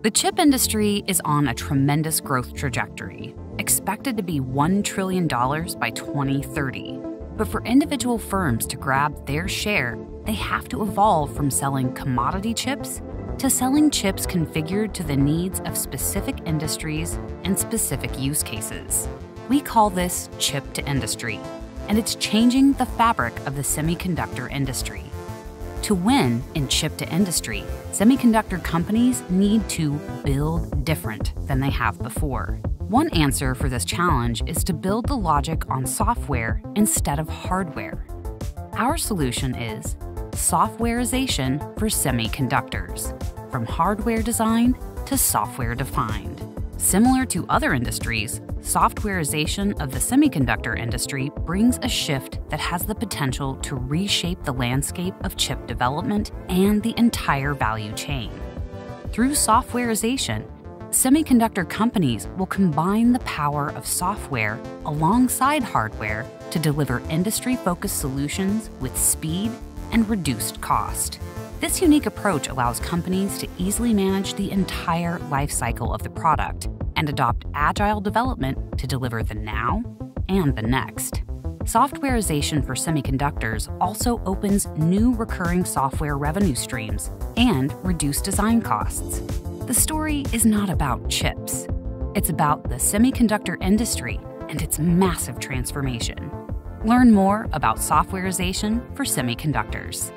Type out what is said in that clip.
The chip industry is on a tremendous growth trajectory, expected to be $1 trillion by 2030. But for individual firms to grab their share, they have to evolve from selling commodity chips to selling chips configured to the needs of specific industries and specific use cases. We call this chip to industry, and it's changing the fabric of the semiconductor industry. To win in chip to industry, semiconductor companies need to build different than they have before. One answer for this challenge is to build the logic on software instead of hardware. Our solution is softwarization for semiconductors, from hardware design to software defined. Similar to other industries, softwarization of the semiconductor industry brings a shift that has the potential to reshape the landscape of chip development and the entire value chain. Through softwarization, semiconductor companies will combine the power of software alongside hardware to deliver industry focused solutions with speed and reduced cost. This unique approach allows companies to easily manage the entire life cycle of the product and adopt agile development to deliver the now and the next. Softwarization for semiconductors also opens new recurring software revenue streams and reduced design costs. The story is not about chips. It's about the semiconductor industry and its massive transformation. Learn more about softwarization for semiconductors.